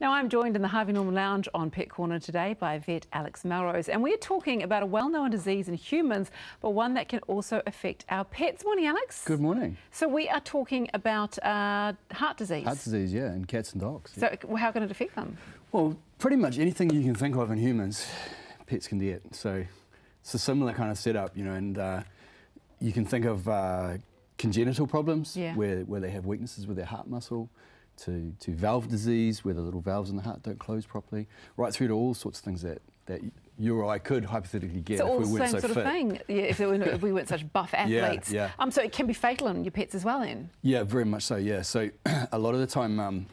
Now, I'm joined in the Harvey Norman Lounge on Pet Corner today by vet Alex Melrose, and we're talking about a well known disease in humans, but one that can also affect our pets. Morning, Alex. Good morning. So, we are talking about uh, heart disease. Heart disease, yeah, in cats and dogs. So, how can it affect them? Well, pretty much anything you can think of in humans, pets can get. So, it's a similar kind of setup, you know, and uh, you can think of uh, congenital problems yeah. where, where they have weaknesses with their heart muscle to, to valve disease, where the little valves in the heart don't close properly, right through to all sorts of things that, that you or I could hypothetically get so if all we the weren't same so sort fit. of thing. Yeah, if, were, if, we weren't such buff athletes. Yeah, yeah. Um, so it can be fatal in your pets as well, then. Yeah, very much so. Yeah. So a lot of the time, um,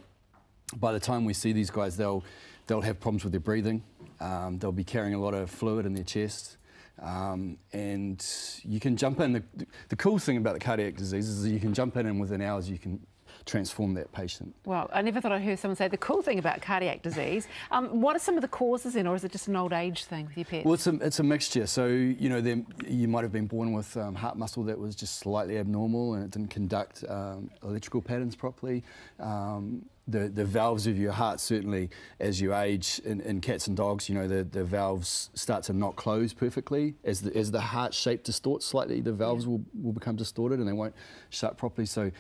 by the time we see these guys, they'll they'll have problems with their breathing. Um, they'll be carrying a lot of fluid in their chest. Um, and you can jump in. The, the cool thing about the cardiac disease is that you can jump in and within hours you can transform that patient. Well, I never thought I'd hear someone say the cool thing about cardiac disease. Um, what are some of the causes in, or is it just an old age thing with your pets? Well, it's a, it's a mixture. So, you know, you might have been born with um, heart muscle that was just slightly abnormal and it didn't conduct um, electrical patterns properly. Um, the, the valves of your heart, certainly, as you age in, in cats and dogs, you know, the, the valves start to not close perfectly. As the, as the heart shape distorts slightly, the valves yeah. will, will become distorted and they won't shut properly. So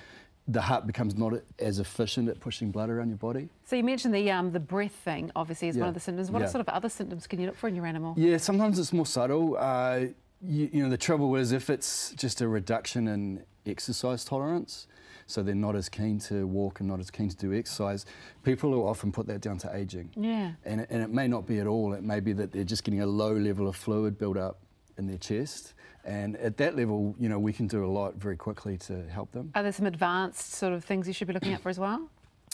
the heart becomes not as efficient at pushing blood around your body. So you mentioned the um, the breath thing, obviously, is yeah. one of the symptoms. What yeah. sort of other symptoms can you look for in your animal? Yeah, sometimes it's more subtle. Uh, you, you, know, the trouble is if it's just a reduction in exercise tolerance, so they're not as keen to walk and not as keen to do exercise, people will often put that down to aging. Yeah. And it, and it may not be at all. It may be that they're just getting a low level of fluid build up in their chest. And at that level, you know, we can do a lot very quickly to help them. Are there some advanced sort of things you should be looking at for as well?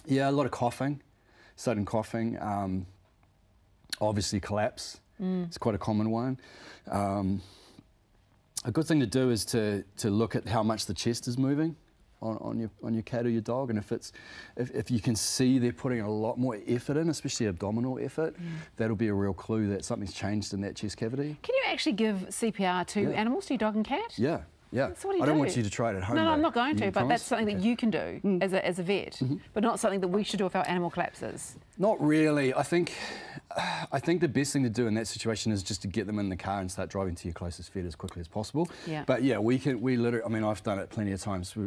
Yeah, a lot of coughing, sudden coughing, um, obviously collapse. Mm. It's quite a common one. Um, a good thing to do is to, to look at how much the chest is moving on, on your on your cat or your dog, and if it's if, if you can see they're putting a lot more effort in, especially abdominal effort, mm. that'll be a real clue that something's changed in that chest cavity. Can you actually give CPR to yeah. animals, to your dog and cat? Yeah. Yeah, so do I don't do? want you to try it at home. No, no. I'm not going to, but promise? that's something okay. that you can do mm. as, a, as a vet, mm -hmm. but not something that we should do if our animal collapses. Not really. I think, I think the best thing to do in that situation is just to get them in the car and start driving to your closest vet as quickly as possible. Yeah. But yeah, we can. We literally. I mean, I've done it plenty of times. We,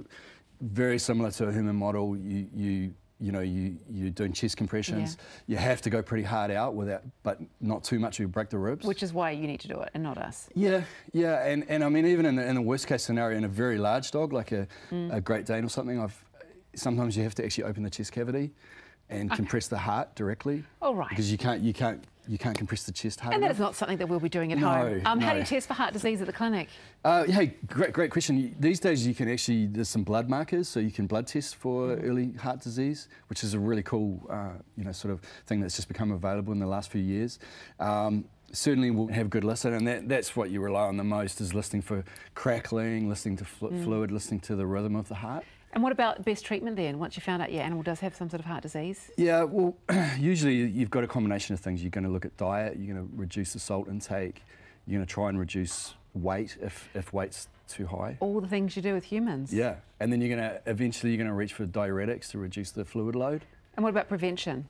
very similar to a human model. You you you know you you're doing chest compressions. Yeah. You have to go pretty hard out without, but not too much. You break the ribs. Which is why you need to do it, and not us. Yeah, yeah, and and I mean even in the, in the worst case scenario, in a very large dog like a, mm. a Great Dane or something, I've sometimes you have to actually open the chest cavity and okay. compress the heart directly. Oh right. Because you can't you can't you can't compress the chest hard And enough. that is not something that we'll be doing at no, home. Um, no. How do you test for heart disease at the clinic? Uh, hey, great, great question. These days you can actually, there's some blood markers, so you can blood test for mm. early heart disease, which is a really cool, uh, you know, sort of thing that's just become available in the last few years. Um, certainly we'll have good listen, and that, that's what you rely on the most is listening for crackling, listening to fl mm. fluid, listening to the rhythm of the heart. And what about best treatment then, once you found out your animal does have some sort of heart disease? Yeah, well, usually you've got a combination of things. You're going to look at diet, you're going to reduce the salt intake, you're going to try and reduce weight if, if weight's too high. All the things you do with humans. Yeah, and then you're going to, eventually you're going to reach for diuretics to reduce the fluid load. And what about prevention?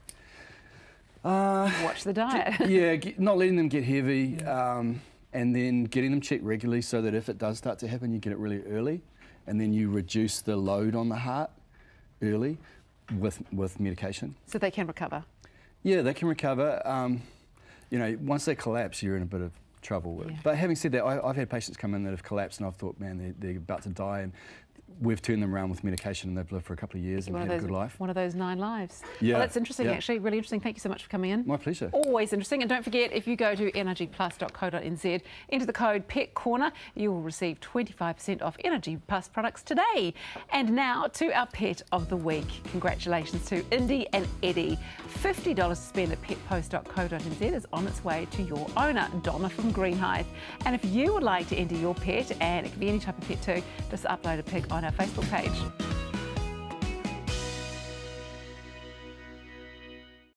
Uh, Watch the diet. yeah, get, not letting them get heavy, um, and then getting them checked regularly so that if it does start to happen, you get it really early and then you reduce the load on the heart early with, with medication. So they can recover? Yeah, they can recover. Um, you know, once they collapse, you're in a bit of trouble. Yeah. But having said that, I, have had patients come in that have collapsed and I've thought, man, they're, they're about to die. And we've turned them around with medication and they've lived for a couple of years and had those, a good life. One of those nine lives. Yeah. Well, that's interesting, yeah. actually. Really interesting. Thank you so much for coming in. My pleasure. Always interesting. And don't forget, if you go to energyplus.co.nz, enter the code PET Corner, you will receive 25% off Energy Plus products today. And now to our pet of the week. Congratulations to Indy and Eddie. $50 to spend at petpost.co.nz is on its way to your owner, Donna from Greenhithe. And if you would like to enter your pet, and it can be any type of pet too, just upload a pic on our Facebook page.